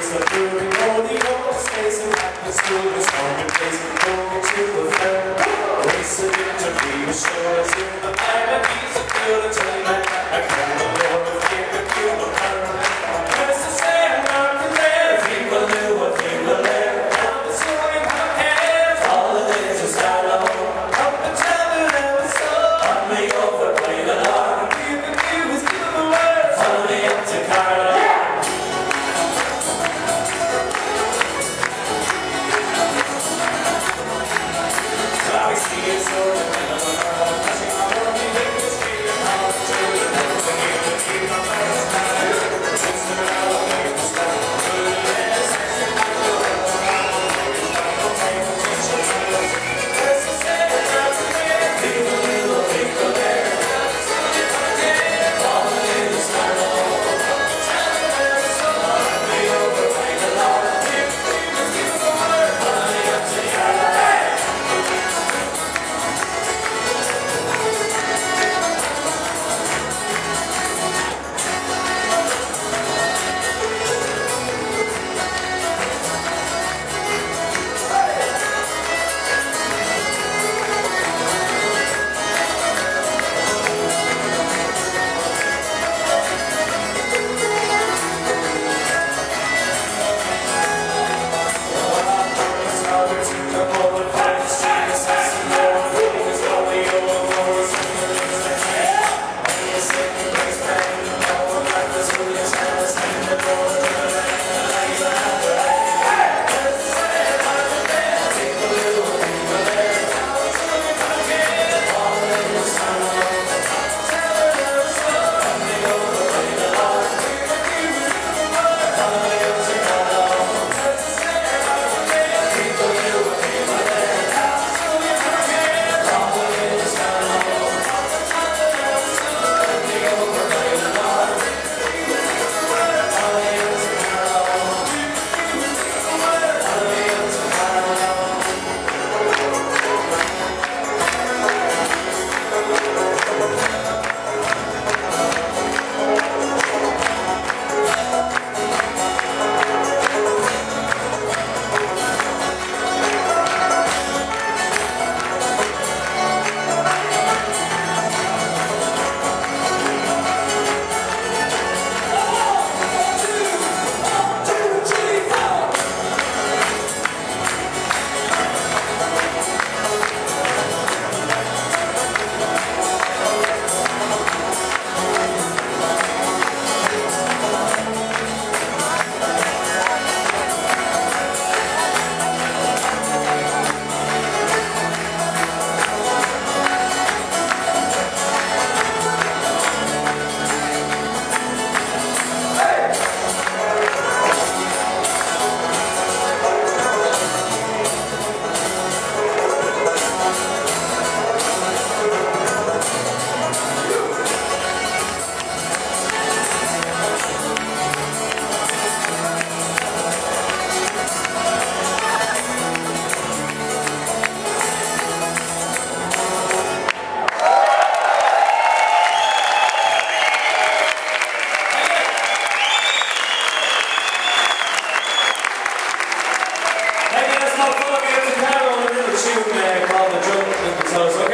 It's a all the old space and back to is home and place going to the fair. Race it into be sure Okay,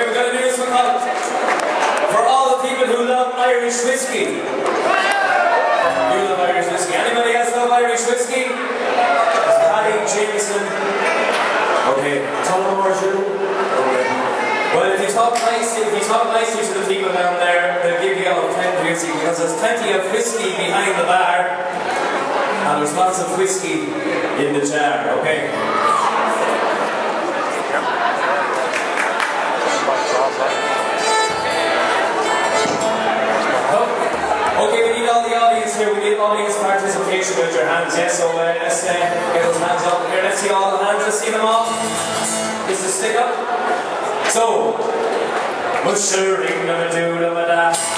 we're going to do this For All the People Who Love Irish Whiskey. You love Irish whiskey. Anybody else love Irish whiskey? It's Paddy Jameson. Okay, Tom. Okay. Well, if you talk nicely, if you talk nicely to the people down there, they'll give you all whiskey because there's plenty of whiskey behind the bar. And there's lots of whiskey in the jar, okay? Oh, Okay, we need all the audience here. We need audience participation with your hands. Yes, so uh, let's uh, get those hands up here. Let's see all the hands. Let's see them all. Is the stick up? So, mushering them a do them a da.